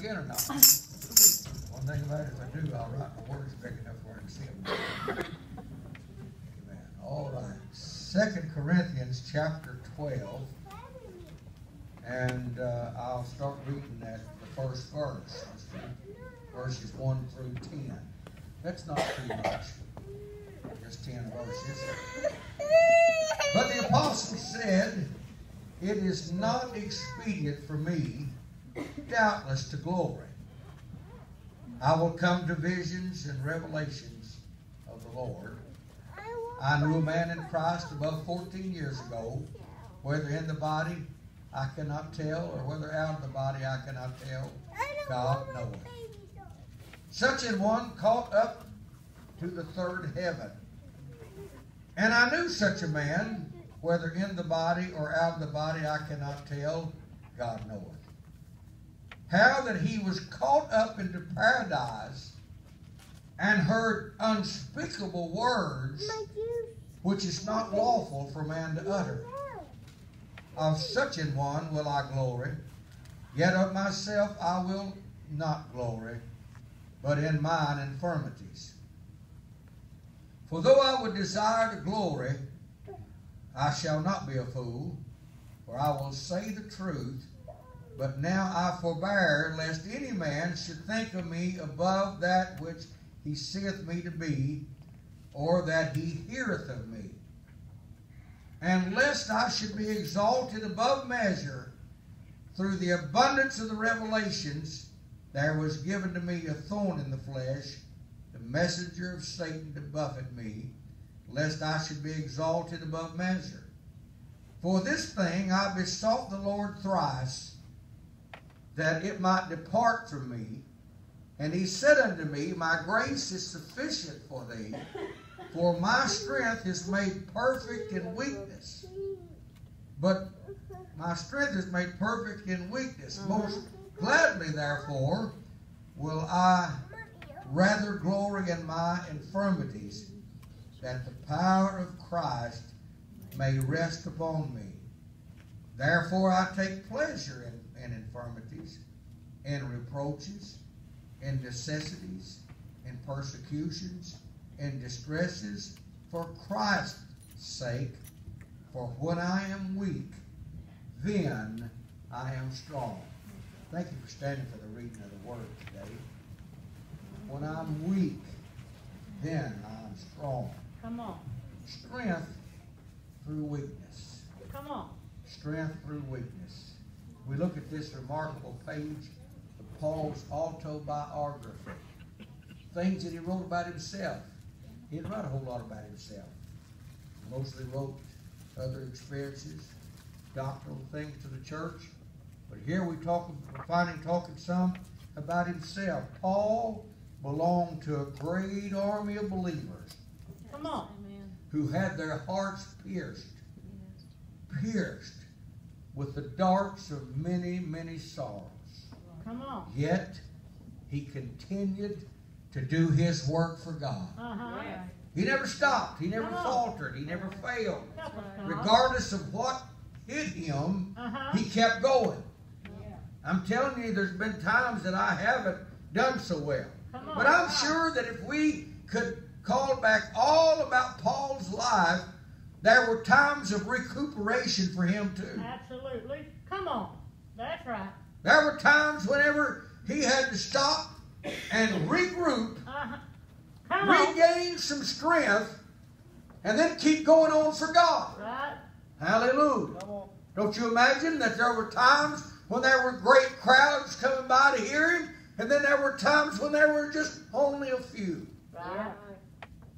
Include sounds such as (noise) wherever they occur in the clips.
again or not? One thing about it, if I do, I'll write my words big enough where I can see them. Amen. All right. Second Corinthians chapter 12. And uh, I'll start reading at the first verse. Verses 1 through 10. That's not too much. Just 10 verses. But the apostle said, It is not expedient for me, doubtless, to glory. I will come to visions and revelations of the Lord. I knew a man in Christ above 14 years ago, whether in the body I cannot tell, or whether out of the body I cannot tell. God knoweth. Such an one caught up to the third heaven. And I knew such a man, whether in the body or out of the body I cannot tell. God knoweth. How that he was caught up into paradise and heard unspeakable words which is not lawful for man to utter. Of such an one will I glory, yet of myself I will not glory, but in mine infirmities. For though I would desire to glory, I shall not be a fool, for I will say the truth. But now I forbear, lest any man should think of me above that which he seeth me to be, or that he heareth of me. And lest I should be exalted above measure through the abundance of the revelations, there was given to me a thorn in the flesh, the messenger of Satan to buffet me, lest I should be exalted above measure. For this thing I besought the Lord thrice, that it might depart from me. And he said unto me, My grace is sufficient for thee, for my strength is made perfect in weakness. But my strength is made perfect in weakness. Most gladly, therefore, will I rather glory in my infirmities, that the power of Christ may rest upon me. Therefore, I take pleasure in, in infirmities, and reproaches, and necessities, and persecutions, and distresses, for Christ's sake. For when I am weak, then I am strong. Thank you for standing for the reading of the word today. When I'm weak, then I'm strong. Come on. Strength through weakness. Come on. Strength through weakness. We look at this remarkable page of Paul's autobiography. Things that he wrote about himself. He didn't write a whole lot about himself. Mostly wrote other experiences, doctrinal things to the church. But here we talk, we find him talking some about himself. Paul belonged to a great army of believers Come on. who had their hearts pierced, pierced with the darts of many, many sorrows. Come on. Yet he continued to do his work for God. Uh-huh. He never stopped. He never Come on. faltered. He never failed. Help. Regardless of what hit him, Uh-huh. he kept going. Yeah. I'm telling you, there's been times that I haven't done so well. On. But I'm sure that if we could call back all about Paul's life, there were times of recuperation for him too. Absolutely. Come on. That's right. There were times whenever he had to stop and regroup, Uh-huh. Come on. regain some strength, and then keep going on for God. Right. Hallelujah. Don't you imagine that there were times when there were great crowds coming by to hear him, and then there were times when there were just only a few. Right.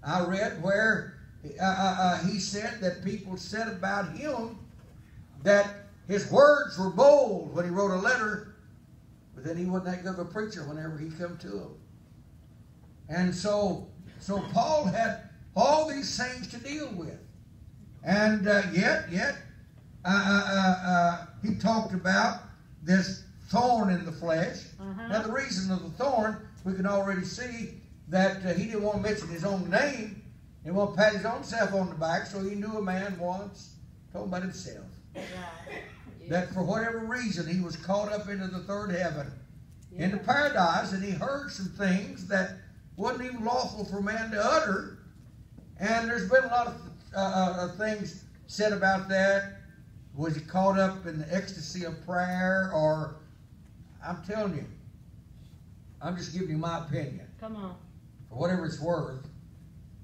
I read where uh, uh, uh, he said that people said about him that his words were bold when he wrote a letter, but then he wasn't that good of a preacher whenever he come to them. And so, so Paul had all these things to deal with, and uh, yet, yet, uh, uh, he talked about this thorn in the flesh. Uh-huh. Now, the reason of the thorn, we can already see that uh, he didn't want to mention his own name. He didn't to pat his own self on the back, so he knew a man once, told about himself, that for whatever reason he was caught up into the third heaven. yeah. into paradise, and he heard some things that wasn't even lawful for man to utter. And there's been a lot of uh, uh, things said about that. Was he caught up in the ecstasy of prayer, or I'm telling you, I'm just giving you my opinion. Come on. For whatever it's worth,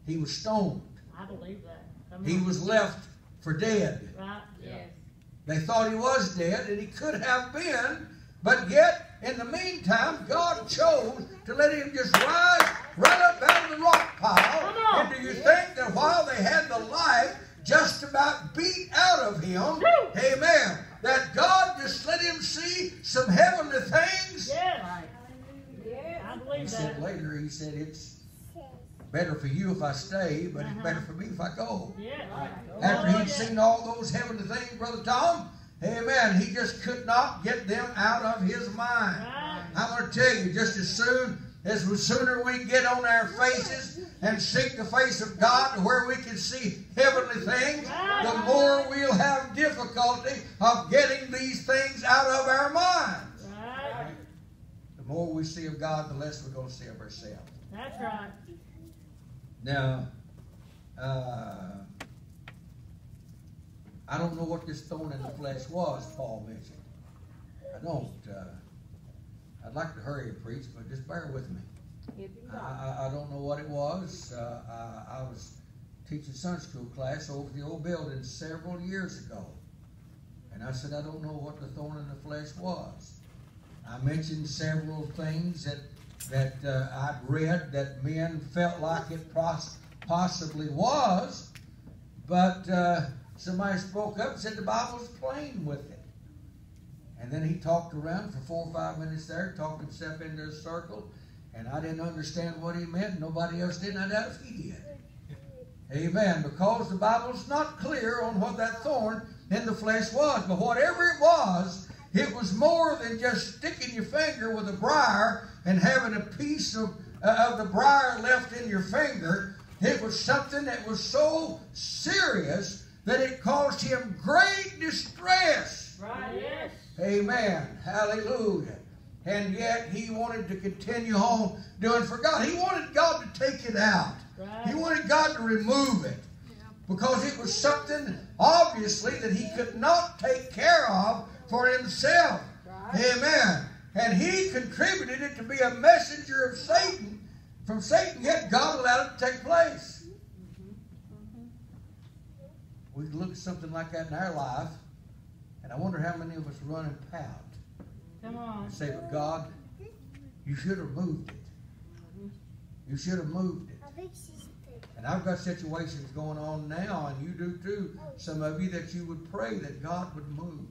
he was stoned. I believe that. Come he on. was left for dead. Right. Yes. They thought he was dead, and he could have been, but yet, in the meantime, God chose to let him just rise right up out of the rock pile. And do you think that while they had the life just about beat out of him, Woo! amen, that God just let him see some heavenly things? Yeah. Yeah. I believe he that. said later, he said, it's better for you if I stay, but uh-huh. it's better for me if I go. Yeah. Right. After he'd oh, seen all those heavenly things, Brother Tom, amen, he just could not get them out of his mind. Right. I'm going to tell you, just as soon as the sooner we get on our faces and seek the face of God where we can see heavenly things, the more we'll have difficulty of getting these things out of our minds. Right. The more we see of God, the less we're going to see of ourselves. That's right. Now, uh, I don't know what this thorn in the flesh was, Paul mentioned. I don't. Uh, I'd like to hurry and preach, but just bear with me. I, I, don't know what it was. Uh, I, I was teaching Sunday school class over the old building several years ago. And I said, I don't know what the thorn in the flesh was. I mentioned several things that that uh, I'd read that men felt like it pos- possibly was, but uh, somebody spoke up and said the Bible's plain with it. And then he talked around for four or five minutes there, talked himself into a circle, and I didn't understand what he meant. Nobody else did, I doubt if he did. Amen. Because the Bible's not clear on what that thorn in the flesh was. But whatever it was, it was more than just sticking your finger with a briar and having a piece of, uh, of the briar left in your finger. It was something that was so serious that it caused him great distress. Right, yes. Amen. Hallelujah. And yet he wanted to continue on doing for God. He wanted God to take it out. Right. He wanted God to remove it. Because it was something, obviously, that he could not take care of for himself. Right. Amen. And he contributed it to be a messenger of Satan. From Satan, yet God allowed it to take place. We look at something like that in our life, and I wonder how many of us run and pout. Come on. And say, but God, you should have moved it. You should have moved it. And I've got situations going on now, and you do too, some of you, that you would pray that God would move.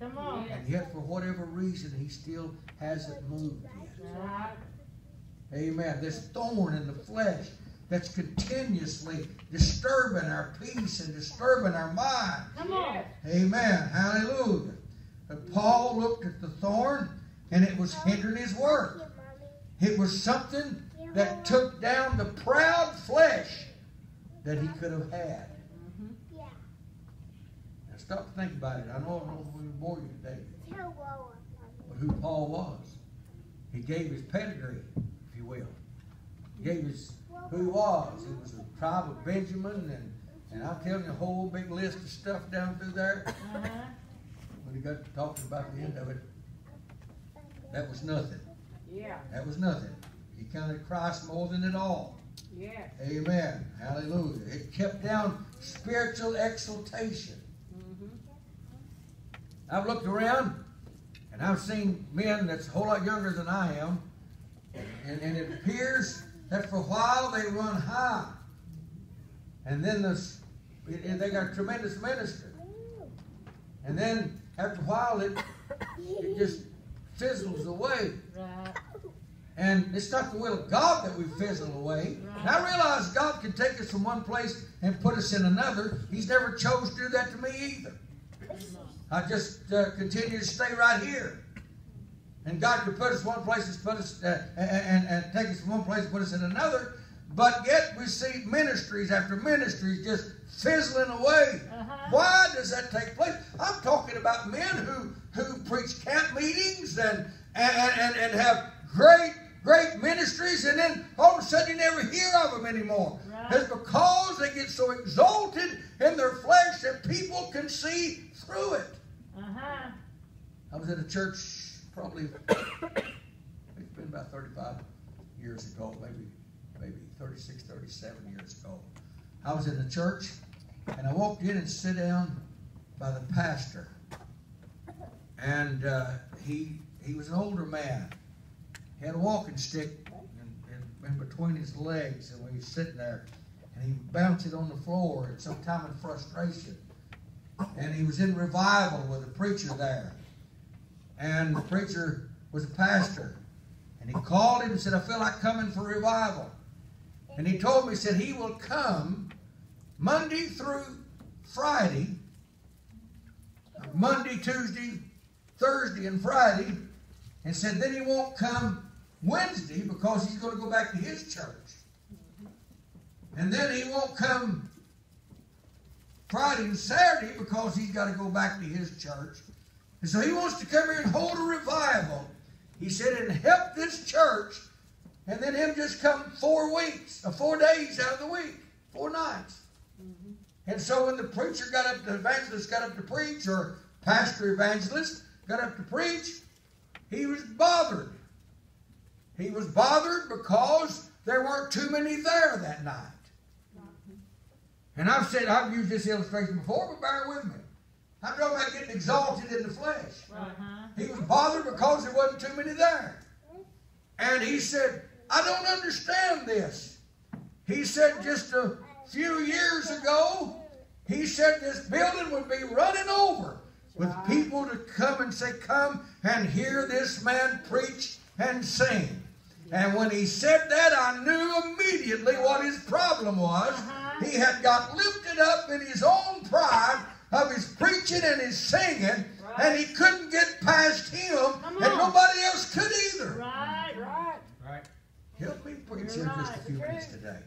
Come on. And yet, for whatever reason, he still hasn't moved yet. Amen. This thorn in the flesh that's continuously disturbing our peace and disturbing our mind. Come on. Amen. Hallelujah. But Paul looked at the thorn and it was hindering his work. It was something that took down the proud flesh that he could have had stop to think about it. I know I'm not going to bore you today. But who Paul was. He gave his pedigree, if you will. He gave his who he was. He was a tribe of Benjamin, and, and I'm telling you a whole big list of stuff down through there. Uh-huh. When he got to talking about the end of it, that was nothing. Yeah. That was nothing. He counted Christ more than it all. Yeah. Amen. Hallelujah. It kept down spiritual exaltation. I've looked around and I've seen men that's a whole lot younger than I am, and, and it appears that for a while they run high, and then this, they got a tremendous ministry, and then after a while it it just fizzles away. And it's not the will of God that we fizzle away. And I realize God can take us from one place and put us in another. He's never chose to do that to me either. I just uh, continue to stay right here. And God could put us one place and put us uh, and, and, take us from one place and put us in another. But yet we see ministries after ministries just fizzling away. Uh-huh. Why does that take place? I'm talking about men who who preach camp meetings and and, and, and have great, great ministries, and then all of a sudden you never hear of them anymore. Right. It's because they get so exalted in their flesh that people can see through it. Uh-huh. I was at a church probably, (coughs) it's been about 35 years ago, maybe, maybe 36, 37 years ago. I was in a church and I walked in and sat down by the pastor. And uh, he, he was an older man. He had a walking stick in, in, in between his legs and we was sitting there and he bounced it on the floor at some time in frustration. And he was in revival with a preacher there. And the preacher was a pastor. And he called him and said, I feel like coming for revival. And he told me, he said, he will come Monday through Friday, Monday, Tuesday, Thursday, and Friday, and said then he won't come Wednesday because he's going to go back to his church. And then he won't come Friday and Saturday because he's got to go back to his church. And so he wants to come here and hold a revival. He said, and help this church, and then him just come four weeks, or four days out of the week, four nights. Mm-hmm. And so when the preacher got up, the evangelist got up to preach, or pastor evangelist got up to preach, he was bothered. He was bothered because there weren't too many there that night. And I've said, I've used this illustration before, but bear with me. I'm talking about getting exalted in the flesh. Uh-huh. He was bothered because there wasn't too many there. And he said, I don't understand this. He said just a few years ago, he said this building would be running over with people to come and say, Come and hear this man preach and sing. And when he said that, I knew immediately what his problem was. He had got lifted up in his own pride of his preaching and his singing, and he couldn't get past him, and nobody else could either. Right, right. Right. Help me preach You're here just a few minutes today.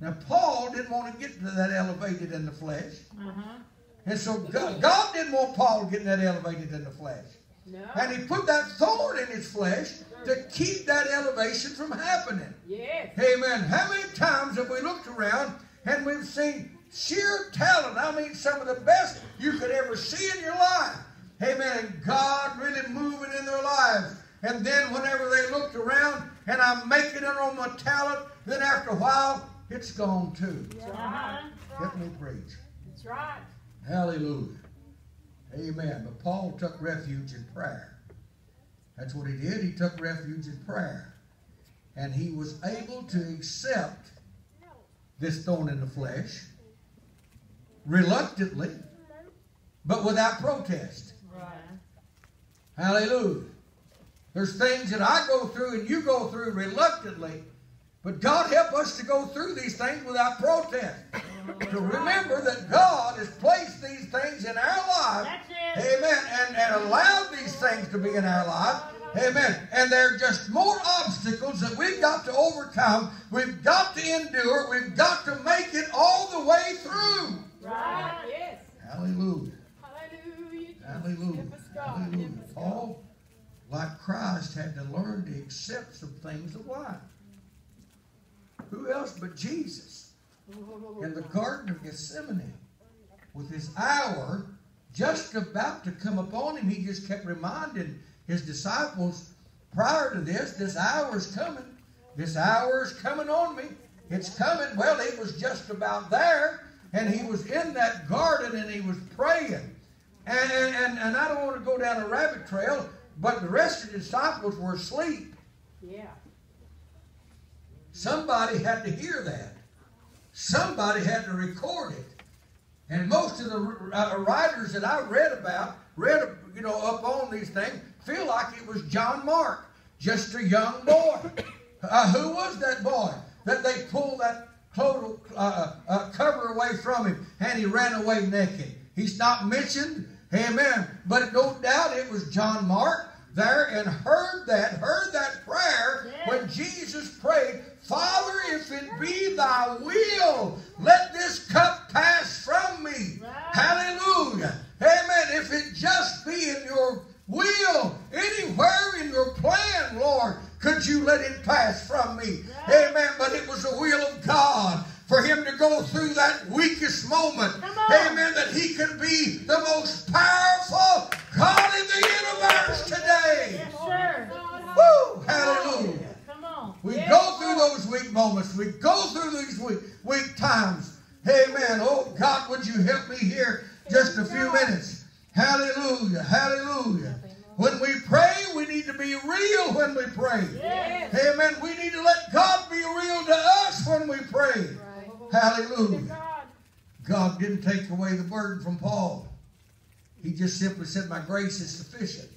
Now, Paul didn't want to get to that elevated in the flesh. Uh-huh. And so God, God didn't want Paul getting that elevated in the flesh. No. And he put that thorn in his flesh to keep that elevation from happening. Yes. Amen. How many times have we looked around and we've seen sheer talent? I mean, some of the best you could ever see in your life. Amen. And God really moving in their lives. And then whenever they looked around and I'm making it on my talent, then after a while, it's gone too. Uh-huh. Let me preach. That's right. Hallelujah. Amen. But Paul took refuge in prayer. That's what he did. He took refuge in prayer. And he was able to accept this thorn in the flesh reluctantly, but without protest. Right. Hallelujah. There's things that I go through and you go through reluctantly, but God help us to go through these things without protest. To remember that God has placed these things in our lives Amen. And, and allowed these things to be in our life. Amen. And there are just more obstacles that we've got to overcome. We've got to endure. We've got to make it all the way through. Right. Yes. Hallelujah. Hallelujah. Hallelujah. Help. Hallelujah. Help us, God. Paul, like Christ, had to learn to accept some things of life. Who else but Jesus? in the Garden of Gethsemane with his hour just about to come upon him. He just kept reminding his disciples prior to this, this hour is coming. This hour is coming on me. It's coming. Well, he was just about there, and he was in that garden and he was praying. And, and, and I don't want to go down a rabbit trail, but the rest of the disciples were asleep. Yeah. Somebody had to hear that. Somebody had to record it. And most of the uh, writers that I read about, read you know up on these things, feel like it was John Mark, just a young boy. (coughs) Uh, who was that boy that they pulled that clothes, uh, uh, cover away from him and he ran away naked? He's not mentioned, amen. But no doubt it was John Mark there and heard that, heard that prayer Yeah. when Jesus prayed, Father, if it be thy will, let this cup pass from me. Right. Hallelujah. Amen. If it just be in your will, anywhere in your plan, Lord, could you let it pass from me? Amen. But it was the will of God for him to go through that weakest moment. Amen. That he could be the most powerful God in the universe today. Yes, sir. Woo! Hallelujah. Come on. We Yes, go through those weak moments. We go through these weak, weak times. Amen. Oh, God, would you help me here just a few minutes? Hallelujah. Hallelujah. When we pray, we need to be real when we pray. Yes. Amen. We need to let God be real to us when we pray. Hallelujah. God. God didn't take away the burden from Paul. He just simply said, My grace is sufficient.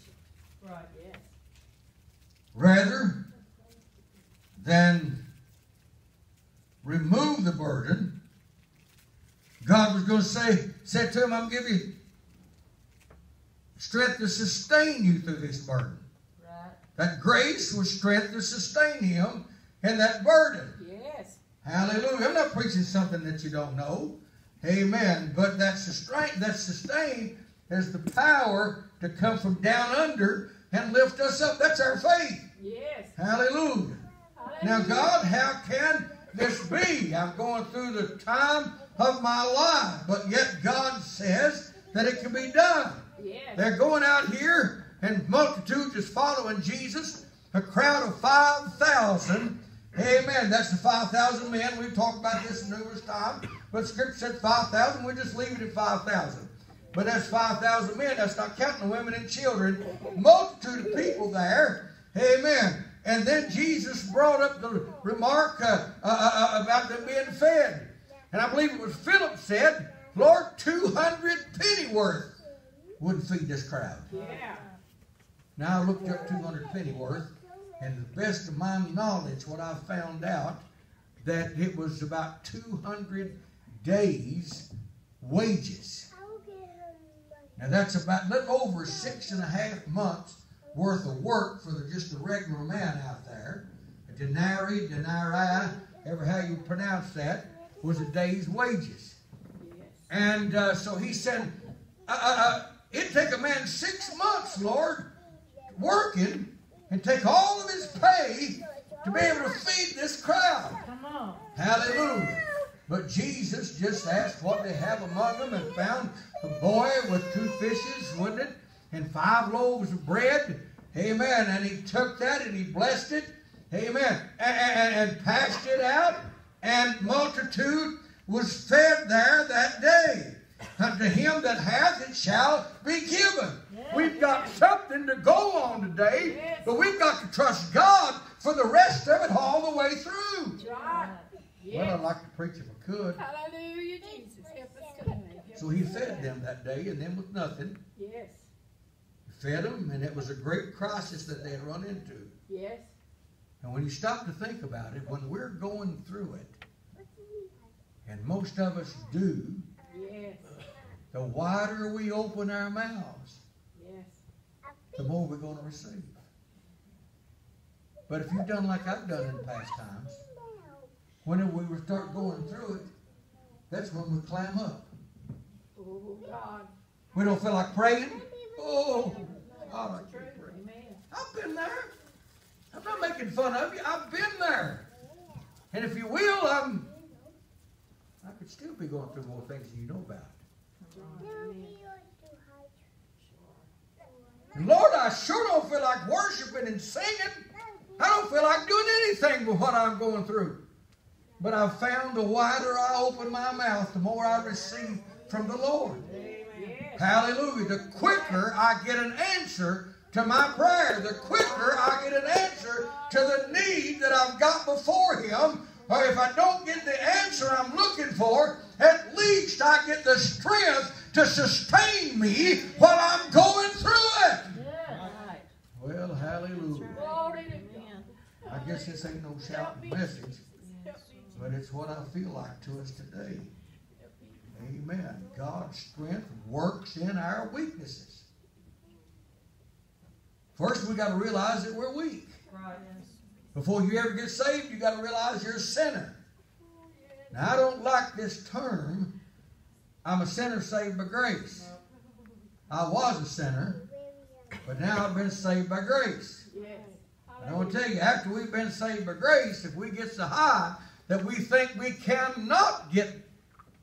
Right. Yes. rather than remove the burden, God was going to say, said to him, I'm going to give you strength to sustain you through this burden. That grace was strength to sustain him in that burden. Yes. Hallelujah. I'm not preaching something that you don't know. Amen. But that sustain, that sustain is the power to come from down under and lift us up. That's our faith. Yes. Hallelujah. Now, God, how can this be? I'm going through the time of my life, but yet God says that it can be done. Yes. They're going out here, and multitudes is following Jesus. A crowd of 5,000. Amen. That's the 5,000 men. We've talked about this numerous times. But Scripture said 5,000. We just leave it at 5,000. But that's 5,000 men. That's not counting the women and children. Multitude of people there. Amen. And then Jesus brought up the remark uh, uh, uh, about them being fed. And I believe it was Philip said, Lord, 200 pennyworth wouldn't feed this crowd. Yeah. Now I looked up 200 pennyworth, and to the best of my knowledge, what I found out, that it was about 200 days wages. Now that's about a little over six and a half months worth of work for the, just a regular man out there. A denarii, denarii, ever how you pronounce that, was a day's wages. And uh, so he said, uh, uh, uh, it'd take a man six months, Lord, working and take all of his pay to be able to feed this crowd. Hallelujah. But Jesus just asked what they have among them and found a boy with two fishes, wouldn't it? And five loaves of bread. Amen. And he took that and he blessed it. Amen. And, and, and passed it out. And multitude was fed there that day. Unto him that hath it shall be given. We've got something to go on today, Yes. but we've got to trust God for the rest of it all the way through. Right. Well, I'd like to preach if I could. Hallelujah, Jesus. Help us today. So he fed them that day, and then with nothing, Yes. fed them, and it was a great crisis that they had run into. Yes. And when you stop to think about it, when we're going through it, and most of us do. The wider we open our mouths, Yes. the more we're going to receive. But if you've done like I've done in past times, whenever we start going through it, that's when we climb up. Oh, God. We don't feel like praying. Oh, God, I can't pray. I've been there. I'm not making fun of you. I've been there. And if you will, I'm. I could still be going through more things than you know about. Amen. Lord, I sure don't feel like worshiping and singing. I don't feel like doing anything with what I'm going through. But I've found the wider I open my mouth, the more I receive from the Lord. Yes. Hallelujah. The quicker I get an answer to my prayer, the quicker I get an answer to the need that I've got before Him. Or if I don't get the answer I'm looking for, at least I get the strength to sustain me while I'm going through it. Yeah. Right. Well, hallelujah. God. I guess this ain't no shouting message, but it's what I feel like to us today. Amen. God's strength works in our weaknesses. First, we got to realize that we're weak. Before you ever get saved, you got to realize you're a sinner. Now, I don't like this term. I'm a sinner saved by grace. I was a sinner, but now I've been saved by grace. And I want to tell you, after we've been saved by grace, if we get so high that we think we cannot get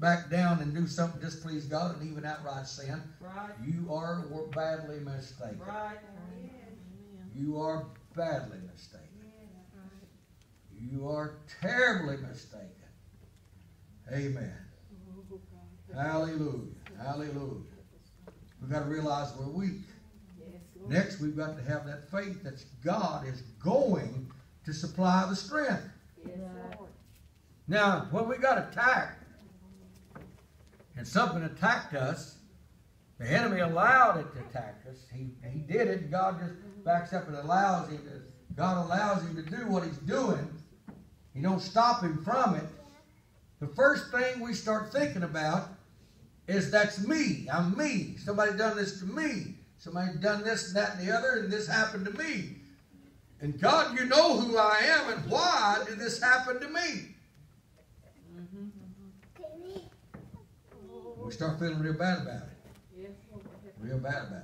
back down and do something just please God and even outright sin, Right. you are badly mistaken. Right. You are badly mistaken. You are terribly mistaken. Amen. Hallelujah. Hallelujah. We've got to realize we're weak. Next, we've got to have that faith that God is going to supply the strength. Now, when we got attacked and something attacked us, the enemy allowed it to attack us. He, he did it. God just backs up and allows him to. God allows him to do what he's doing. He don't stop him from it. The first thing we start thinking about is that's me. I'm me. Somebody done this to me. Somebody done this and that and the other, and this happened to me. And God, you know who I am and why did this happen to me? We start feeling real bad about it. Real bad about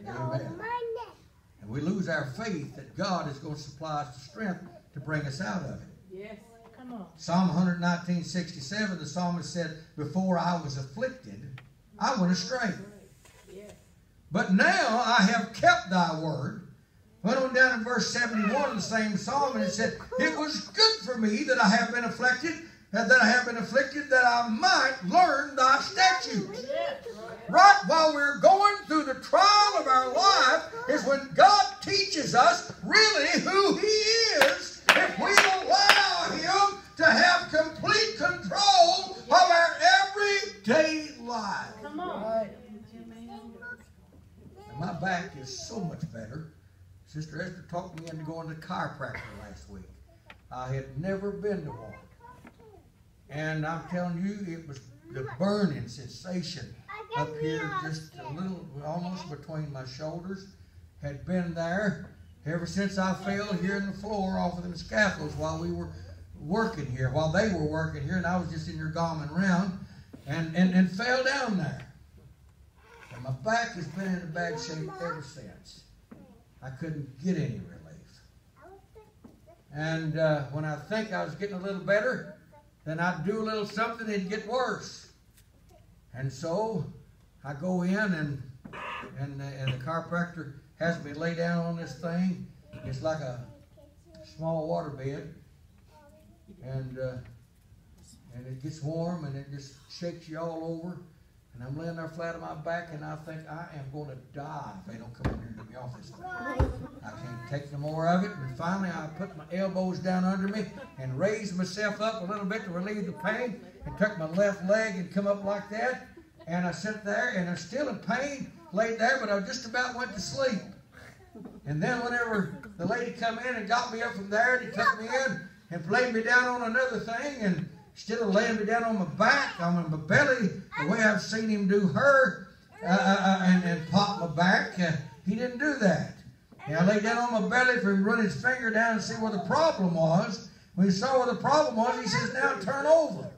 it. Amen. And we lose our faith that God is going to supply us the strength to bring us out of it. Yes. Psalm 119, 67, the psalmist said, Before I was afflicted, I went astray. But now I have kept thy word. Went on down in verse 71 of the same psalm, and it said, It was good for me that I have been afflicted, that I have been afflicted, that I might learn thy statutes. Right while we're going through the trial of our life is when God teaches us really who He is if we allow Him to have complete control of our everyday life. Come on. And my back is so much better. Sister Esther talked me into going to chiropractor last week. I had never been to one. And I'm telling you, it was the burning sensation up here, just a little, almost between my shoulders, had been there ever since I fell here in the floor off of them scaffolds while we were working here, while they were working here, and I was just in here gomming around, and, and, and fell down there. And my back has been in a bad shape ever since. I couldn't get any relief. And uh, when I think I was getting a little better, then I'd do a little something, it'd get worse. And so I go in and and the, and the chiropractor has me lay down on this thing. It's like a small water bed, and uh, and it gets warm and it just shakes you all over. And I'm laying there flat on my back, and I think I am going to die if they don't come in here and get me off this thing. I can't take no more of it. And finally, I put my elbows down under me and raised myself up a little bit to relieve the pain, and took my left leg and come up like that. And I sat there, and I'm still in pain, laid there, but I just about went to sleep. And then whenever the lady come in and got me up from there, and took me in and laid me down on another thing, and instead of laying me down on my back, on my belly, the way I've seen him do her, uh, uh, uh, and, and pop my back, uh, he didn't do that. And I laid down on my belly for him to run his finger down and see where the problem was. When he saw where the problem was, he says, now turn over.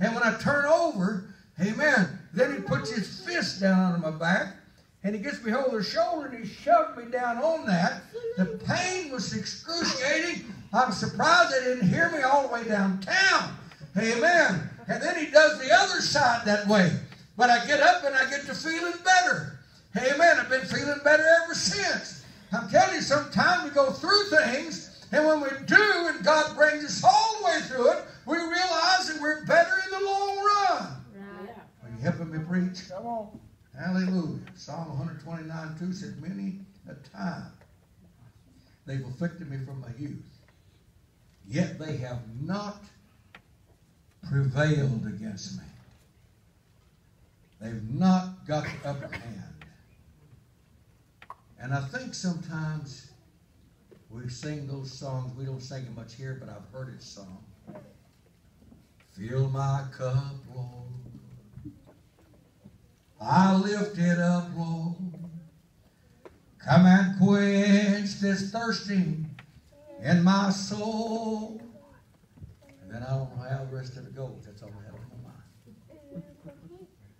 And when I turn over, amen, then he puts his fist down under my back, and he gets me over the shoulder and he shoved me down on that. The pain was excruciating. I'm surprised they didn't hear me all the way downtown. Amen. And then he does the other side that way. But I get up and I get to feeling better. Amen. I've been feeling better ever since. I'm telling you, sometimes we go through things, and when we do, and God brings us all the way through it, we realize that we're better in the long run. Right. Are you helping me preach? Come on. Hallelujah. Psalm 129 2 said, Many a time they've afflicted me from my youth, yet they have not prevailed against me. They've not got the upper hand. And I think sometimes we sing those songs, we don't sing it much here, but I've heard it sung. Fill my cup, Lord. I lift it up, Lord. Come and quench this thirsting in my soul. And then I don't know how the rest of it goes. That's all I have on my mind.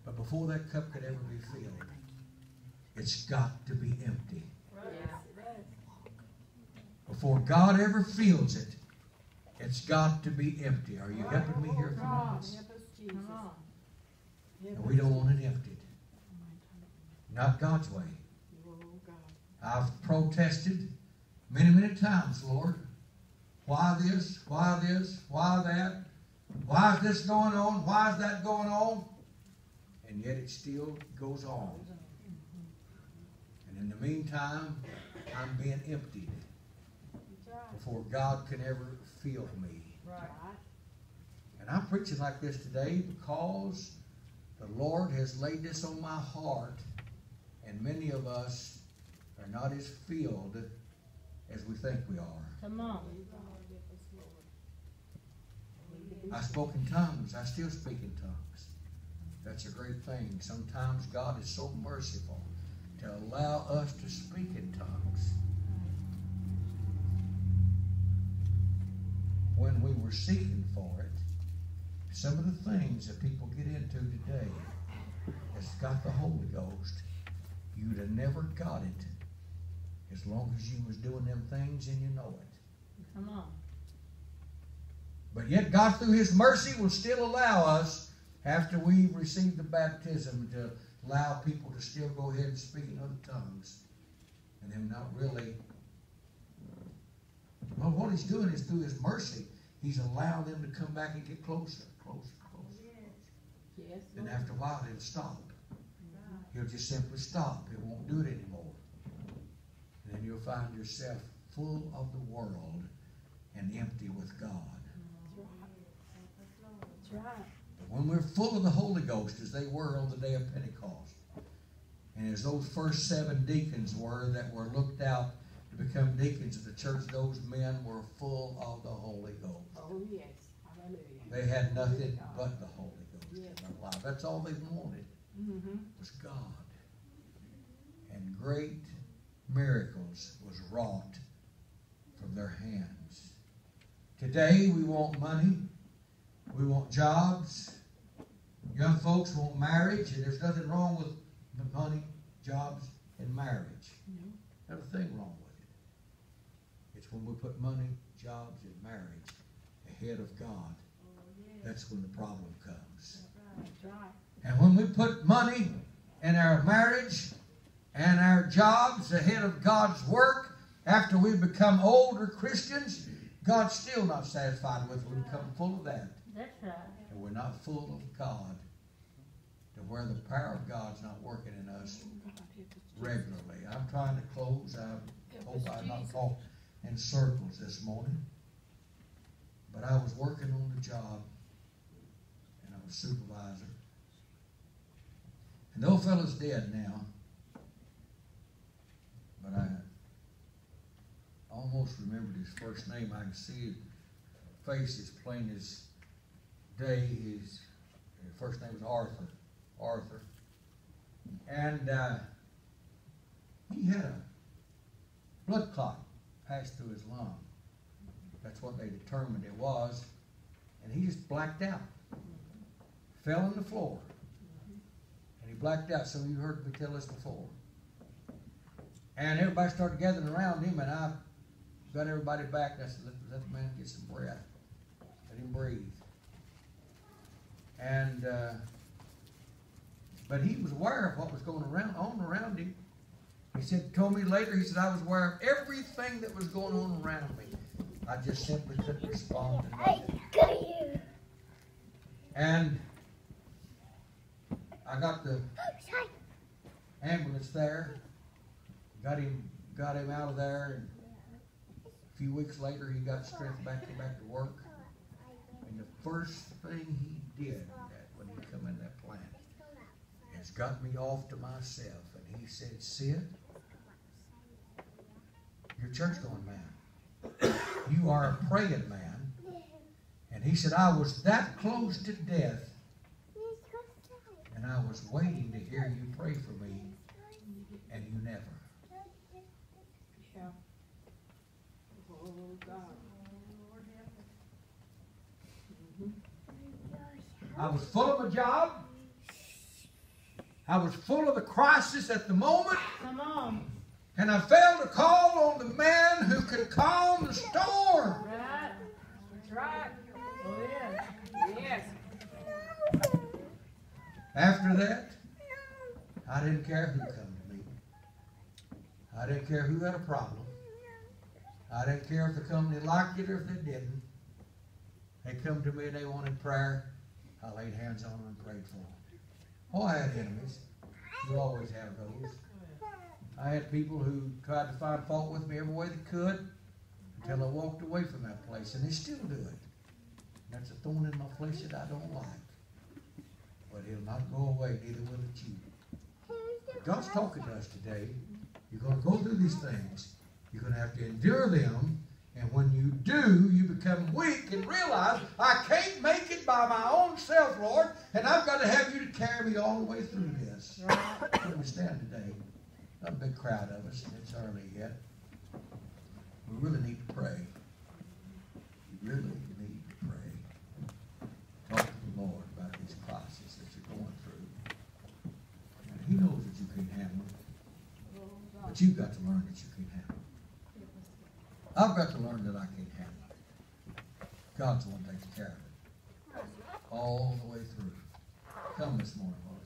But before that cup could ever be filled, it's got to be empty. Yes, it does. before God ever fills it, it's got to be empty. Are you helping me here for minutes? help us, Come on. And we don't want it emptied. Not God's way. I've protested many, many times, Lord. Why this? Why this? Why that? Why is this going on? Why is that going on? And yet it still goes on. And in the meantime, I'm being emptied before God can ever fill me. And I'm preaching like this today because the Lord has laid this on my heart, and many of us are not as filled as we think we are. Come on. God, help us, Lord. I spoke in tongues. I still speak in tongues. That's a great thing. Sometimes God is so merciful to allow us to speak in tongues. When we were seeking for it, some of the things that people get into today that's got the Holy Ghost, you'd have never got it as long as you was doing them things and you know it. Come on. But yet God, through His mercy, will still allow us, after we've received the baptism, to allow people to still go ahead and speak in other tongues. And them not really. Well, what He's doing is through His mercy, He's allowing them to come back and get closer, closer, closer. Yes, Then Lord. after a while, they'll stop. He'll just simply stop. It won't do it anymore. And then you'll find yourself full of the world and empty with God. That's right. But when we're full of the Holy Ghost, as they were on the day of Pentecost, and as those first seven deacons were that were looked out to become deacons of the church, those men were full of the Holy Ghost. Oh, yes. Hallelujah. They had nothing but the Holy Ghost in their life. That's all they wanted Mm-hmm. was God. And great miracles was wrought from their hands. Today we want money, we want jobs. Young folks want marriage, and there's nothing wrong with money, jobs, and marriage. No. Not a thing wrong with it. It's when we put money, jobs, and marriage ahead of God. That's when the problem comes. That's right. And when we put money and our marriage and our jobs ahead of God's work, after we become older Christians, God's still not satisfied with it. We become full of that. That's right. And we're not full of God to where the power of God's not working in us God, help us, Jesus. regularly. I'm trying to close. I hope I'm not talking in circles this morning. But I was working on the job, and I was supervisor. And the old fellow's dead now. But I almost remembered his first name. I can see his face as plain as day. His, first name was Arthur. Arthur. And uh, he had a blood clot passed through his lung. That's what they determined it was. And he just blacked out. Fell on the floor. Blacked out. Some of you heard me tell this before. And everybody started gathering around him, and I got everybody back. And I said, let, let the man get some breath. Let him breathe. And, uh, but he was aware of what was going around on around him. He said, told me later, he said, I was aware of everything that was going on around me. I just simply couldn't respond. And I got the ambulance there, got him, got him out of there, and a few weeks later, he got strength back to back to work. And the first thing he did that when he come in that plant has got me off to myself, and he said, "Sid, you're church going man. You are a praying man." And he said, "I was that close to death." And I was waiting to hear you pray for me, and you never. Yeah. Oh, God. I was full of a job. I was full of the crisis at the moment. Come on. And I failed to call on the man who could calm the storm. Right. That's right. Oh, yeah. Yes. After that, I didn't care who come to me. I didn't care who had a problem. I didn't care if the company liked it or if they didn't. They come to me and they wanted prayer. I laid hands on them and prayed for them. Oh, I had enemies. You always have those. I had people who tried to find fault with me every way they could until I walked away from that place, and they still do it. That's a thorn in my flesh that I don't like. But it'll not go away, neither will it you. God's talking to us today. You're going to go through these things. You're going to have to endure them. And when you do, you become weak and realize, I can't make it by my own self, Lord, and I've got to have you to carry me all the way through this. Where we stand today. Not a big crowd of us, and it's early yet. We really need to pray. We really But you've got to learn that you can handle it. I've got to learn that I can handle it. God's the one taking care of it. All the way through. Come this morning, Lord.